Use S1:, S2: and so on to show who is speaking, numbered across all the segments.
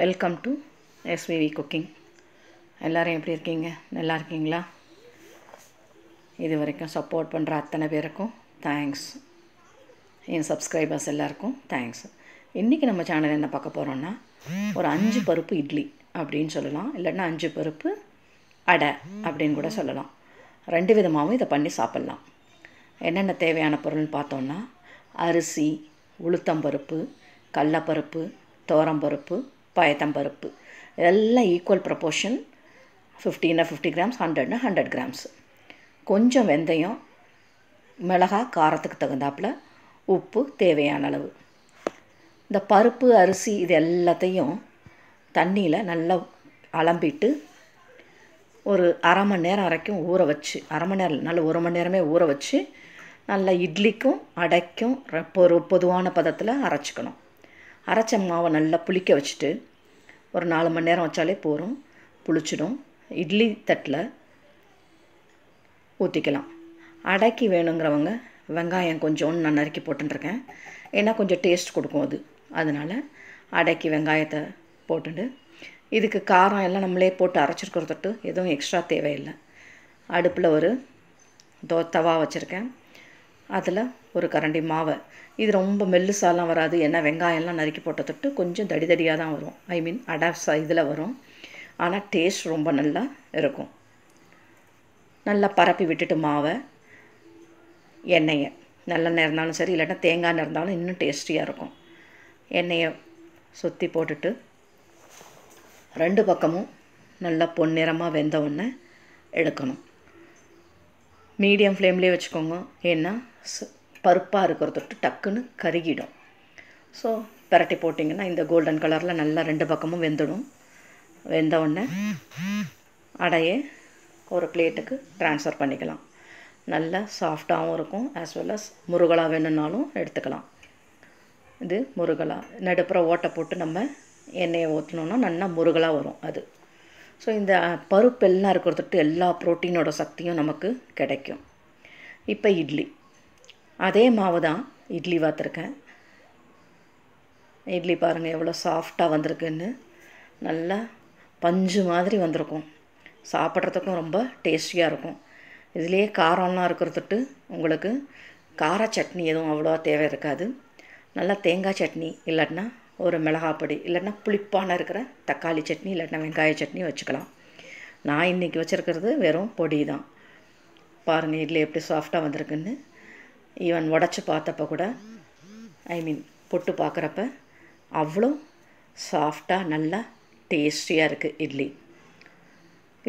S1: welcome to SVV cooking எல்லோரும் எப்படி இருக்கீங்க நல்லா இருக்கீங்களா இது வரைக்கும் சப்போர்ட் பண்ணுற அத்தனை பேருக்கும் தேங்க்ஸ் என் சப்ஸ்கிரைபர்ஸ் எல்லாருக்கும் தேங்க்ஸ் இன்றைக்கி நம்ம சேனல் என்ன பார்க்க போகிறோன்னா ஒரு அஞ்சு பருப்பு இட்லி அப்படின்னு சொல்லலாம் இல்லைன்னா அஞ்சு பருப்பு அடை அப்படின்னு கூட சொல்லலாம் ரெண்டு விதமாகவும் இதை பண்ணி சாப்பிட்லாம் என்னென்ன தேவையான பொருள்னு பார்த்தோன்னா அரிசி உளுத்தம்பருப்பு கடலப்பருப்பு தோரம்பருப்பு பயத்தம்பருப்பு எல்லாம் ஈக்குவல் ப்ரப்போர்ஷன் ஃபிஃப்டீனா ஃபிஃப்டி கிராம்ஸ் ஹண்ட்ரட்னா ஹண்ட்ரட் கிராம்ஸ் கொஞ்சம் வெந்தயம் மிளகா காரத்துக்கு தகுந்தாப்பில் உப்பு தேவையான அளவு இந்த பருப்பு அரிசி இது எல்லாத்தையும் தண்ணியில் நல்லா அலம்பிட்டு ஒரு அரை மணி நேரம் வரைக்கும் ஊற வச்சு அரை மணி நேரம் நல்ல ஒரு மணி நேரமே ஊற வச்சு நல்லா இட்லிக்கும் அடைக்கும் பொது பொதுவான பதத்தில் அரைச்சிக்கணும் அரைச்ச மாவை நல்லா புளிக்க வச்சுட்டு ஒரு நாலு மணி நேரம் வச்சாலே போகிறோம் புளிச்சிடும் இட்லி தட்டில் ஊற்றிக்கலாம் அடக்கி வேணுங்கிறவங்க வெங்காயம் கொஞ்சோன்னு நான் நறுக்கி போட்டுருக்கேன் ஏன்னா கொஞ்சம் டேஸ்ட் கொடுக்கும் அது அதனால் அடக்கி வெங்காயத்தை போட்டுட்டு இதுக்கு காரம் எல்லாம் நம்மளே போட்டு அரைச்சிருக்கிறதட்டு எதுவும் எக்ஸ்ட்ரா தேவையில்லை அடுப்பில் ஒரு தோ தவா வச்சுருக்கேன் அதில் ஒரு கரண்டி மாவை இது ரொம்ப மெல்லுசாலாம் வராது ஏன்னா வெங்காயம்லாம் நறுக்கி போட்ட தொட்டு கொஞ்சம் தடி தடியாக தான் வரும் ஐ மீன் அடாப்ஸா இதில் வரும் ஆனால் டேஸ்ட் ரொம்ப நல்லா இருக்கும் நல்லா பரப்பி விட்டுட்டு மாவை எண்ணெயை நல்லெண்ணெய் இருந்தாலும் சரி இல்லைன்னா தேங்காய் இருந்தாலும் இன்னும் டேஸ்டியாக இருக்கும் எண்ணெயை சுற்றி போட்டுட்டு ரெண்டு பக்கமும் நல்லா பொன்னிறமாக ஒன்று எடுக்கணும் மீடியம் ஃப்ளேம்லேயே வச்சுக்கோங்க ஏன்னா பருப்பாக இருக்கிறத தொட்டு டக்குன்னு கருகிடும் ஸோ பரட்டி போட்டிங்கன்னா இந்த கோல்டன் கலரில் நல்லா ரெண்டு பக்கமும் வெந்துடும் வெந்த உடனே அடையை ஒரு பிளேட்டுக்கு ட்ரான்ஸ்ஃபர் பண்ணிக்கலாம் நல்லா சாஃப்டாகவும் இருக்கும் ஆஸ் வெல் அஸ் முருகலாக வேணும்னாலும் எடுத்துக்கலாம் இது முருகலாக நடுப்புற ஓட்டை போட்டு நம்ம எண்ணெயை ஊற்றினோன்னா நல்லா முருகலாக வரும் அது ஸோ இந்த பருப்பு எல்லாம் இருக்கிறதுட்டு எல்லா ப்ரோட்டீனோட சக்தியும் நமக்கு கிடைக்கும் இப்போ இட்லி அதே மாவு தான் இட்லி பார்த்துருக்கேன் இட்லி பாருங்கள் எவ்வளோ சாஃப்டாக வந்திருக்குன்னு நல்லா பஞ்சு மாதிரி வந்திருக்கும் சாப்பிட்றதுக்கும் ரொம்ப டேஸ்டியாக இருக்கும் இதுலேயே காரம்லாம் இருக்கிறதுட்டு உங்களுக்கு கார சட்னி எதுவும் அவ்வளோவா தேவை இருக்காது நல்லா தேங்காய் சட்னி இல்லாட்டினா ஒரு பொடி இல்லைன்னா புளிப்பான இருக்கிற தக்காளி சட்னி இல்லைன்னா வெங்காய சட்னி வச்சுக்கலாம் நான் இன்றைக்கி வச்சுருக்கிறது வெறும் பொடி தான் பாருங்கள் இட்லி எப்படி சாஃப்டாக வந்திருக்குன்னு ஈவன் உடச்சி பார்த்தப்ப கூட ஐ மீன் பொட்டு பார்க்குறப்ப அவ்வளோ சாஃப்டாக நல்லா டேஸ்டியாக இருக்குது இட்லி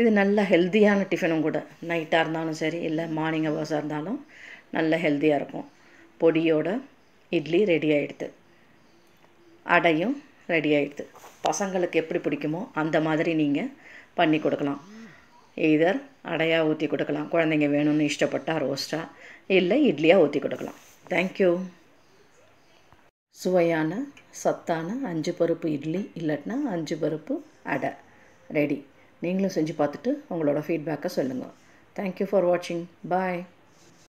S1: இது நல்ல ஹெல்த்தியான டிஃபனும் கூட நைட்டாக இருந்தாலும் சரி இல்லை மார்னிங் ஹவர்ஸாக இருந்தாலும் நல்ல ஹெல்த்தியாக இருக்கும் பொடியோட இட்லி ரெடி ஆகிடுது அடையும் ரெடி ஆகிடுது பசங்களுக்கு எப்படி பிடிக்குமோ அந்த மாதிரி நீங்கள் பண்ணி கொடுக்கலாம் எய்தர் அடையாக ஊற்றி கொடுக்கலாம் குழந்தைங்க வேணும்னு இஷ்டப்பட்டால் ரோஸ்ட்டாக இல்லை இட்லியாக ஊற்றி கொடுக்கலாம் தேங்க்யூ சுவையான சத்தான அஞ்சு பருப்பு இட்லி இல்லட்டினா அஞ்சு பருப்பு அடை ரெடி நீங்களும் செஞ்சு பார்த்துட்டு உங்களோட ஃபீட்பேக்கை சொல்லுங்கள் தேங்க்யூ ஃபார் வாட்சிங் பாய்